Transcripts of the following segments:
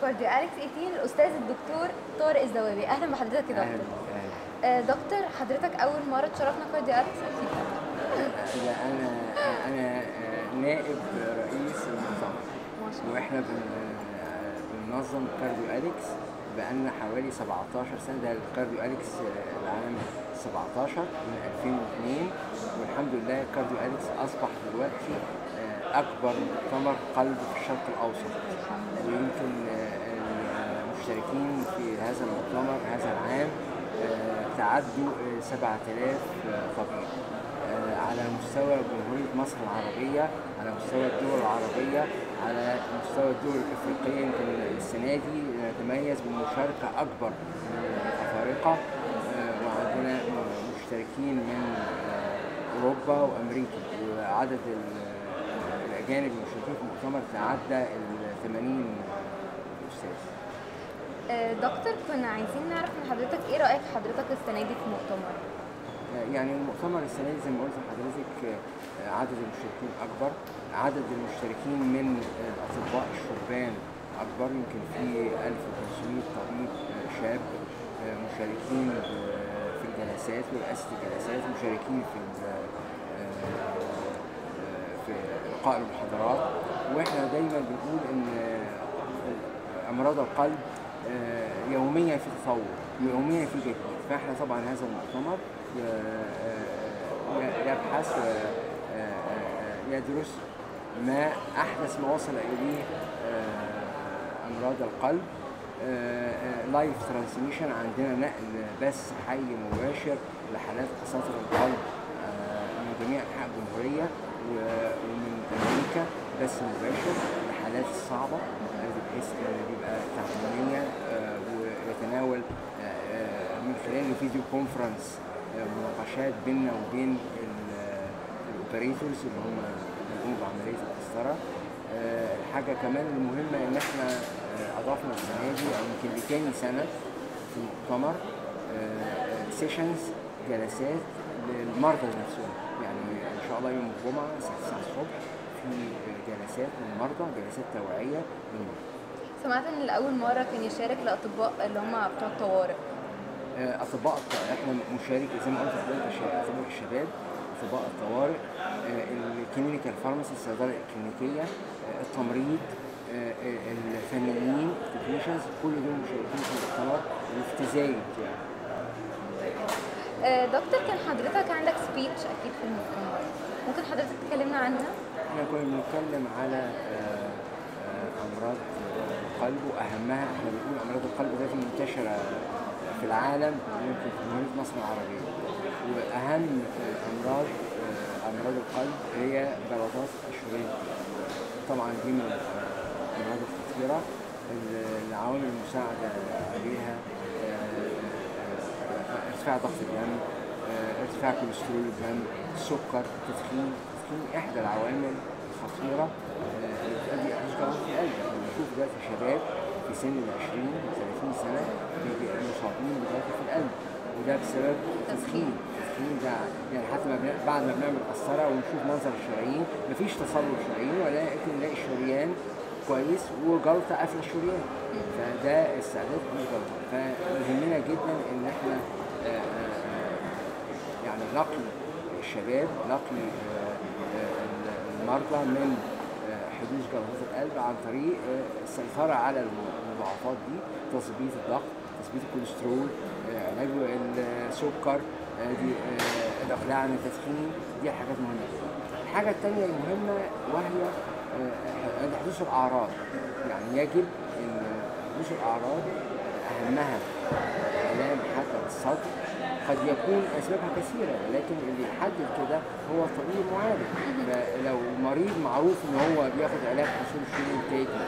CardioAlex 18 الأستاذ الدكتور طارق الزواوي. أهلا بحضرتك يا دكتور. أهلا آه، دكتور حضرتك أول مرة تشرفنا CardioAlex؟ أكيد لا أنا أنا آه، نائب رئيس بن آه، بننظم CardioAlex بقالنا حوالي 17 سنة. ده ال CardioAlex آه، العام 17 من 2002 والحمد لله ال CardioAlex أصبح دلوقتي أكبر مؤتمر قلب في الشرق الأوسط. ويمكن آه، المشتركين في هذا المؤتمر هذا العام آه، تعدوا آه، 7000 طبيب آه، على مستوى جمهورية مصر العربية على مستوى الدول العربية على مستوى الدول الإفريقية يمكن السنة دي نتميز بمشاركة أكبر من الأفارقة آه، وعندنا مشتركين من آه، أوروبا وأمريكا. وعدد ال- الأجانب المشاركين في المؤتمر تعدى ال 80 أستاذ. آه، دكتور كنا عايزين نعرف من حضرتك إيه رأيك حضرتك السنة دي في المؤتمر يعني المؤتمر السنة دي زي ما قلت لحضرتك آه، عدد المشتركين أكبر عدد المشتركين من آه، الأطباء الشبان أكبر يمكن في 1500 طبيب آه، شاب آه، مشاركين آه، في الجلسات ورئاسة الجلسات مشاركين في آه، آه، في لقاء المحاضرات وإحنا دايما بنقول إن آه، أمراض القلب آه، يوميا في تطور يوميا في جديد فإحنا طبعا هذا المؤتمر آه، يبحث ويدرس ما أحدث ما وصل اليه أمراض القلب live transmission عندنا نقل بث حي مباشر لحالات قساطر القلب من جميع أنحاء الجمهورية. بث مباشر للحالات الصعبه بحيث بيبقى تعليميه آه، ويتناول آه، آه، من خلال ال video conference مناقشات بيننا وبين ال operators اللي هم بيقوموا بعملية القسطره الحاجة كمان المهمه إن إحنا أضفنا السنة دي أو يمكن لتاني سنة في المؤتمر سيشنز جلسات للمرضى نفسهم. يعني إن شاء الله يوم الجمعة الساعة 9 الصبح في آه، جلسات للمرضى جلسات توعية للمرضى سمعت إن لأول مرة كان يشارك الأطباء اللي هم بتوع الطوارئ. آه، أطباء الط- إحنا مشارك زي ما قلت لحضرتك أطباء الشباب أطباء الطوارئ آه، ال clinical pharmacy الصيدلة الكلينيكية آه، التمريض آه، آه، الفنيين ال technicians كل دول مشاركين في المؤتمر وفي تزايد يعني. آه، دكتور كان حضرتك عندك speech أكيد في المؤتمر ممكن حضرتك تكلمنا عنها؟ إحنا كنا بنتكلم على آه، آه، أمراض القلب وأهمها إحنا بنقول أمراض القلب دلوقتي منتشرة في العالم يمكن في مصر العربية. وأهم أمراض آه، أمراض القلب هي جلطات الشريان طبعا دي من الأمراض الخطيرة ال- العوامل المساعدة عليها ارتفاع ضغط الدم ارتفاع كوليسترول الدم السكر التدخين التدخين إحدى العوامل الخطيره آه، اللي بتؤدي إلى في القلب بنشوف دلوقتي شباب في سن ال 20 و 30 سنة بيبقوا مصابين بجلطه في القلب. وده بسبب التدخين التدخين ده يعني حتى ما بعد ما بنعمل قسطره ونشوف منظر الشرايين مفيش تصلب شرايين ولكن نلاقي الشريان كويس وجلطة قافلة الشريان. فده استعداد للجلطه فيهمنا جدا إن إحنا آه، آه، يعني نقي الشباب نقي آه، آه، المرضى من آه، حدوث جلطات القلب عن طريق السيطرة على المضاعفات دي تظبيط الضغط تظبيط الكوليسترول علاج السكر الإقلاع عن التدخين دي حاجات مهمة. الحاجة التانية المهمة وهي حدوث الأعراض. يعني يجب أن حدوث الأعراض أهمها آلام حتى الصدر قد يكون أسبابها كثيرة ولكن اللي يحدد كده هو الطبيب المعالج فلو مريض معروف إن هو بياخد علاج حصول الشريان التاجي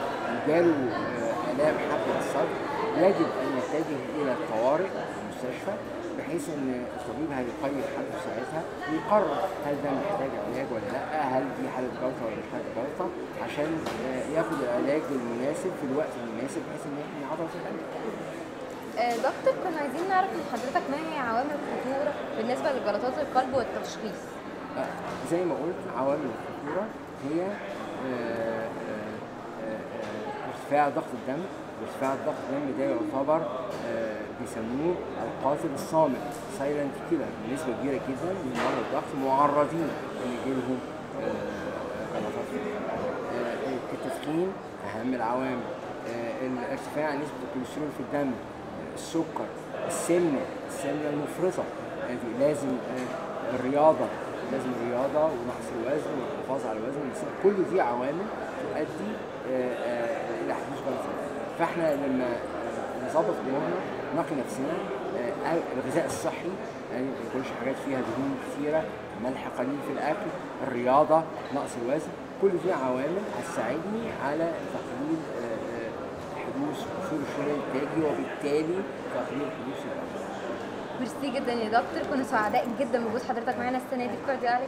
وجاله آه، الام حبل الصدر يجب أن يتجه إلى الطوارئ المستشفى بحيث إن الطبيب هيقيم حالته ساعتها ويقرر هل ده محتاج علاج ولا لأ هل دي حالة جلطة ولا مش حالة جلطة عشان آه، ياخد العلاج المناسب في الوقت المناسب بحيث إن يحمي عضله القلب آه، دكتور كنا عايزين نعرف من حضرتك ما هي عوامل الخطوره بالنسبة لجلطات القلب والتشخيص؟ آه، زي ما قلت عوامل الخطورة هي آه، آه، آه، ارتفاع ضغط الدم. وارتفاع الضغط الدم ده يعتبر آه، بيسموه القاتل الصامت سايلنت كيلر بنسبة كبيرة جدا من مرضى الضغط معرضين إن يجيلهم آه، جلطات. آه، التدخين أهم العوامل. آه، ارتفاع نسبة الكوليسترول في الدم آه، السكر السمنة السمنة المفرطة لازم آه، الرياضة لازم الرياضة ونقص الوزن والحفاظ على الوزن. كل دي عوامل تؤدي آه، آه، إلى حدوث جلطات فإحنا لما نظبط امورنا نقي نفسنا الغذاء الصحي يعني ما يكونش حاجات فيها دهون كثيره ملح قليل في الأكل الرياضة نقص الوزن كل دي عوامل هتساعدني على تقليل الانتاجي وبالتالي الأمراض. ميرسي جدا يا دكتور كنا سعداء جدا بوجود حضرتك معانا السنة دي في CardioAlex